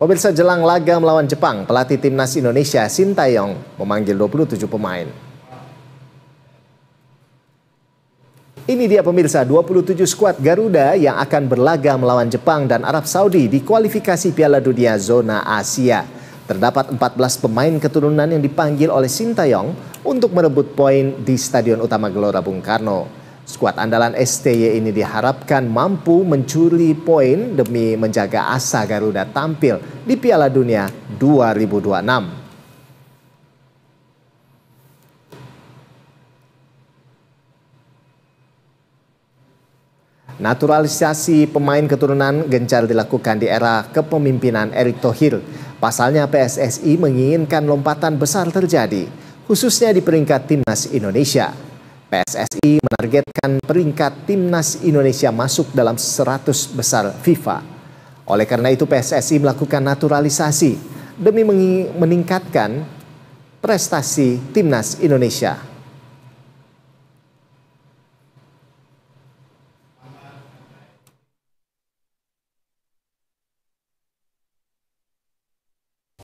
Pemirsa jelang laga melawan Jepang, pelatih timnas Indonesia Sintayong memanggil 27 pemain. Ini dia pemirsa 27 skuad Garuda yang akan berlaga melawan Jepang dan Arab Saudi di kualifikasi Piala Dunia Zona Asia. Terdapat 14 pemain keturunan yang dipanggil oleh Sintayong untuk merebut poin di Stadion Utama Gelora Bung Karno. Skuad andalan STY ini diharapkan mampu mencuri poin demi menjaga asa Garuda tampil di Piala Dunia 2026. Naturalisasi pemain keturunan gencar dilakukan di era kepemimpinan Erick Thohir. Pasalnya PSSI menginginkan lompatan besar terjadi, khususnya di peringkat timnas Indonesia. PSSI menargetkan peringkat timnas Indonesia masuk dalam 100 besar FIFA. Oleh karena itu PSSI melakukan naturalisasi demi meningkatkan prestasi timnas Indonesia